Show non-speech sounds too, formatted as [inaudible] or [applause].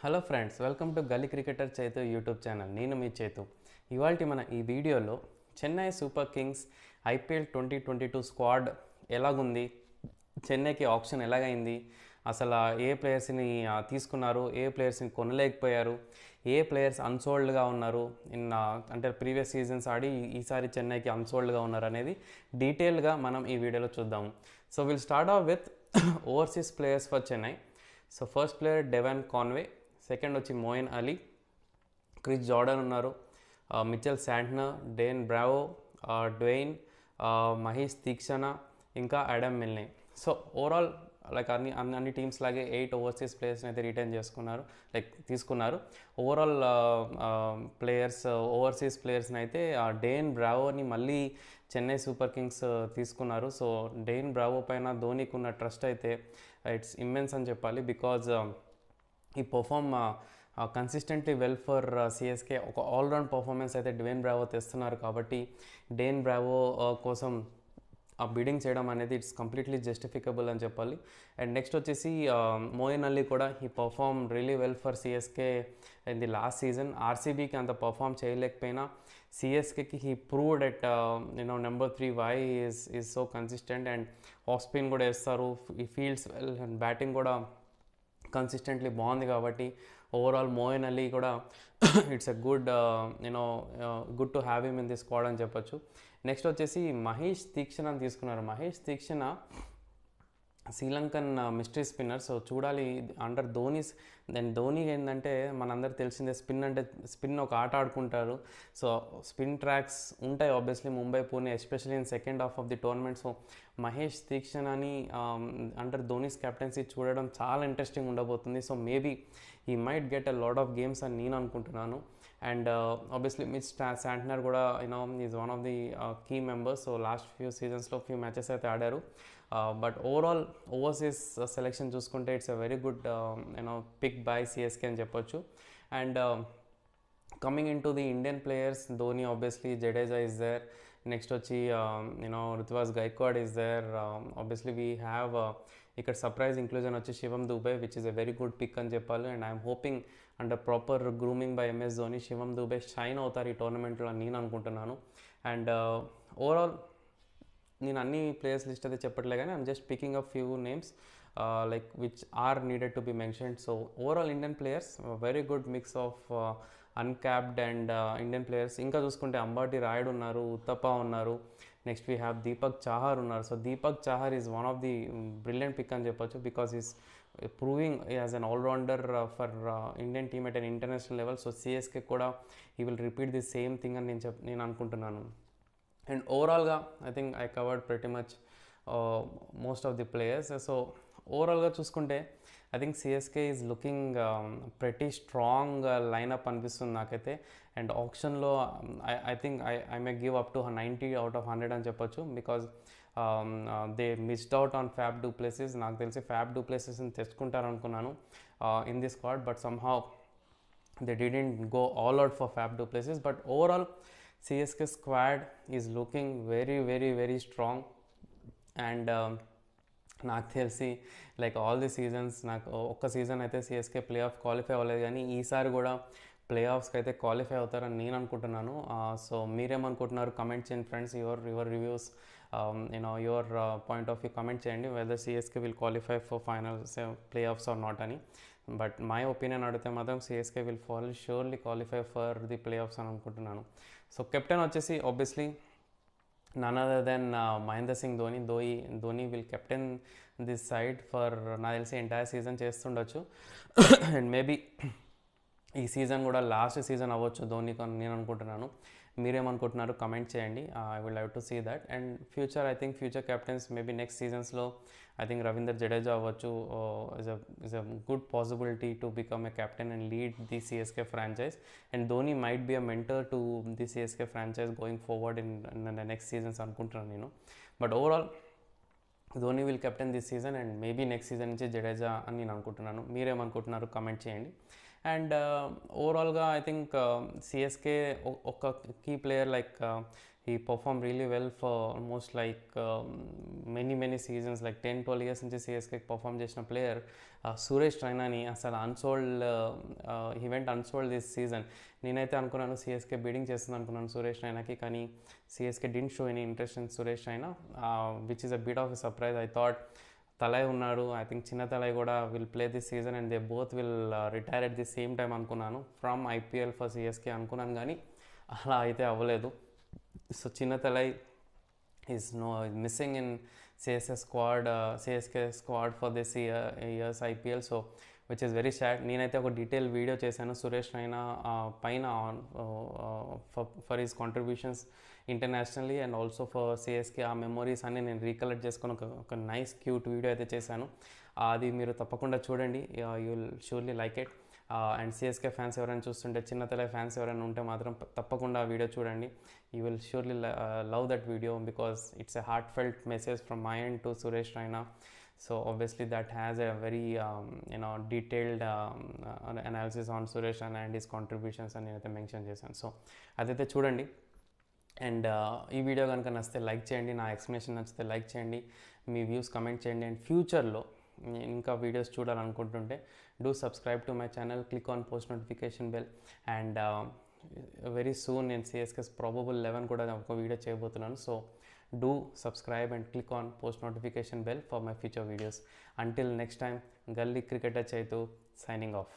Hello friends welcome to gully cricketer Chethu YouTube channel. నేను మీ చేతు. ఇవాళ మన ఈ వీడియోలో Chennai super kings IPL twenty twenty two squad ఎలాగుంది? చెన్నైకి ఆప్షన్ ఎలాగైంది? అసలు ఏ ప్లేయర్స్ని తీసుకున్నారు? ఏ ప్లేయర్స్ని కొనలేకపోయారు? ఏ ప్లేయర్స్ అన్సోల్డ్గా ఉన్నారు? ఇన్ అంటే ప్రీవియస్ సీజన్స్ ఆడి ఈసారి చెన్నైకి అన్సోల్డ్గా ఉన్నారు అనేది డీటెయిల్గా మనం ఈ వీడియోలో చూద్దాము so will start off with [clears throat] overseas players for Chennai. So first player Devon Conway. Second వచ్చి మోయిన్ అలీ క్రిస్ జార్డన్ ఉన్నారు Mitchell Santner then Bravo Dwayne Maheesh Theekshana ఇంకా Adam Milne so overall like అన్ని అన్ని అన్ని teams లాగే eight overseas ప్లేయర్స్ని అయితే return చేసుకున్నారు like తీసుకున్నారు. ఓవరాల్ ప్లేయర్స్ ఓవర్సీస్ ప్లేయర్స్ని అయితే డేన్ బ్రావోని మళ్ళీ చెన్నై సూపర్ కింగ్స్ తీసుకున్నారు. సో డేన్ బ్రావో పైన ధోనీకి ఉన్న ట్రస్ట్ అయితే ఇట్స్ ఇమ్మెన్స్ అని చెప్పాలి because he perform consistently well for CSK ఒక ఆల్రౌండ్ పర్ఫార్మెన్స్ అయితే డివెన్ బ్రావో తెస్తున్నారు కాబట్టి డేన్ బ్రావో కోసం ఆ బిడింగ్ చేయడం అనేది ఇట్స్ కంప్లీట్లీ జస్టిఫికబుల్ అని చెప్పాలి. అండ్ నెక్స్ట్ వచ్చేసి మోయిన్ అల్లీ కూడా he perform really well for CSK in the last season ఆర్సీబీకి అంత పర్ఫామ్ చేయలేకపోయినా సిఎస్కేకి he proved at you know number three why is is so consistent and off spin కూడా వేస్తారు. ఈ fields well and batting కూడా consistently బాగుంది కాబట్టి overall Moeen Ali కూడా it's a good you know good to have him in this squad అని చెప్పొచ్చు. Next వచ్చేసి మహేష్ తీక్షణ అని తీసుకున్నారు. Mahesh Theekshana Sri Lankan mystery spinner so చూడాలి అండర్ ధోనీస్ దెన్ ధోని ఏంటంటే మనందరికి తెలిసిందే స్పిన్ అంటే స్పిన్ ఒక ఆట ఆడుకుంటారు. సో స్పిన్ ట్రాక్స్ ఉంటాయి obviously Mumbai Pune especially in second half of the tournament so Mahesh Theekshana అని అండర్ ధోనీస్ కెప్టెన్సీ చూడడం చాలా ఇంట్రెస్టింగ్ ఉండబోతుంది. So maybe he might get a lot of games అని నేను అనుకుంటున్నాను. అండ్ ఆబ్వియస్లీ మిస్ శాంట్నర్ కూడా you know is one of the key members so last few సీజన్స్లో few matches అయితే ఆడారు. బట్ ఓవరాల్ ఓవర్సీస్ సెలెక్షన్ చూసుకుంటే it's a very good you know pick by CSK అని చెప్పొచ్చు. And coming in to the Indian players Dhoni obviously Jadeja is there next వచ్చి you know Ruturaj Gaikwad is there obviously we have ఇక్కడ surprise inclusion వచ్చి Shivam Dube which is a very good pick అని చెప్పాలి. And I'm hoping under proper grooming by MS Dhoni Shivam Dube shine అవుతారు ఈ టోర్నమెంట్లో నేను అనుకుంటున్నాను. And overall నేను అన్ని ప్లేయర్స్ లిస్ట్ అయితే చెప్పట్లే కానీ I'm just picking up few names like which are needed to be mentioned so overall Indian players very good mix of uncapped and Indian players ఇంకా చూసుకుంటే అంబాటి రాయుడు ఉన్నారు ఉత్తప్ప ఉన్నారు. Next we have Deepak Chahar ఉన్నారు. So Deepak Chahar is one of the brilliant pick అని చెప్పొచ్చు because is proving as an all rounder for Indian team at an international level so CSK కూడా ఈ will repeat the same thing అని నేను చెప్ నేను అనుకుంటున్నాను. అండ్ ఓవరాల్గా I think I covered pretty much most of the players so ఓవరాల్గా చూసుకుంటే I think CSK is looking pretty strong lineup అనిపిస్తుంది నాకైతే. అండ్ ఆప్షన్లో I I think I I may give up to ninety out of hundred అని చెప్పొచ్చు. Because they missed out on Faf du Plessis నాకు తెలిసి fab do ప్లేసెస్ని తెచ్చుకుంటారనుకున్నాను in the squad but somehow they didn't go all out for Faf du Plessis but overall csk squad is looking very very very strong. And um, నాకు తెలిసి like all the seasons నాకు ఒక్క season అయితే CSK play of qualify అవ్వలేదు. కానీ ఈసారి కూడా play ఆఫ్స్కి అయితే క్వాలిఫై అవుతారని నేను అనుకుంటున్నాను. సో మీరేమనుకుంటున్నారు? కమెంట్ చేయండి friends your your reviews you know your point of view comment చేయండి whether CSK will qualify for final playoffs or not అని. బట్ మై ఒపీనియన్ అడిగితే మాత్రం CSK will fall surely qualify for the playoffs అని అనుకుంటున్నాను. So captain వచ్చేసి obviously none other than Mahendra Singh Dhoni. ధోయి Dhoni will captain this side for నాకు తెలిసి entire season చేస్తుండొచ్చు. [coughs] And maybe ఈ సీజన్ కూడా లాస్ట్ సీజన్ అవ్వచ్చు ధోని నేను అనుకుంటున్నాను. మీరేమనుకుంటున్నారు కమెంట్ చేయండి. I will live to see that and future I think future captains maybe next సీజన్స్లో I think Ravinder Jadeja అవ్వచ్చు is is a good possibility to become a captain and lead the CSK franchise and Dhoni might be a mentor to the CSK franchise going forward in next seasons అనుకుంటున్నాను నేను. But overall Dhoni will captain this season and maybe next season నుంచి జడేజా అని నేను అనుకుంటున్నాను. మీరేమనుకుంటున్నారు comment చేయండి. And ఓవరాల్గా I think CSK ఒక key player like he perform really well for almost like many many seasons like ten twelve years నుంచి CSK perform చేసిన ప్లేయర్ సురేష్ రైనాని అసలు unsold event unsold this season నేనైతే అనుకున్నాను సిఎస్కే బీడింగ్ చేస్తుంది అనుకున్నాను సురేష్ రైనాకి కానీ CSK didn't show any interest in Suresh Raina which is a bit of a surprise I thought Thala ఉన్నాడు. ఐ థింక్ చిన్న తలై కూడా will play this season and they both will retire at the same time అనుకున్నాను. From IPL for CSK అనుకున్నాను కానీ అలా అయితే అవ్వలేదు. So Chinna Thala is no missing in CSS squad CSK squad for this year years IPL so which is very sad నేనైతే ఒక detail video చేశాను. సురేష్ రైనా పైన for his contributions internationally and also for CSK ఆ memories అన్ని నేను recollect చేసుకుని ఒక ఒక నైస్ క్యూట్ వీడియో అయితే చేశాను. అది మీరు తప్పకుండా చూడండి. You will surely like it and CSK fans ఎవరైనా చూస్తుంటే చిన్న తెల ఫ్యాన్స్ ఎవరైనా ఉంటే మాత్రం తప్పకుండా ఆ వీడియో చూడండి. You will surely love that video because it's a heartfelt message from my and to Suresh Raina so obviously that has a very you know detailed analysis on Suresh and and his contributions అని నేనైతే mention చేశాను. So అదైతే చూడండి. And uh, ఈ video కనుక నచ్చితే like చేయండి. నా ఎక్స్ప్లెనేషన్ నచ్చితే లైక్ చేయండి. మీ వ్యూస్ కమెంట్ చేయండి. అండ్ ఫ్యూచర్లో ఇంకా videos చూడాలనుకుంటుంటే do subscribe to my channel click on post notification bell and very soon నేను సిఎస్కెస్ ప్రాబబుల్ లెవెన్ కూడా ఒక వీడియో చేయబోతున్నాను. So do subscribe and click on post notification bell for my future videos until next time Gully cricketer Chaitu signing off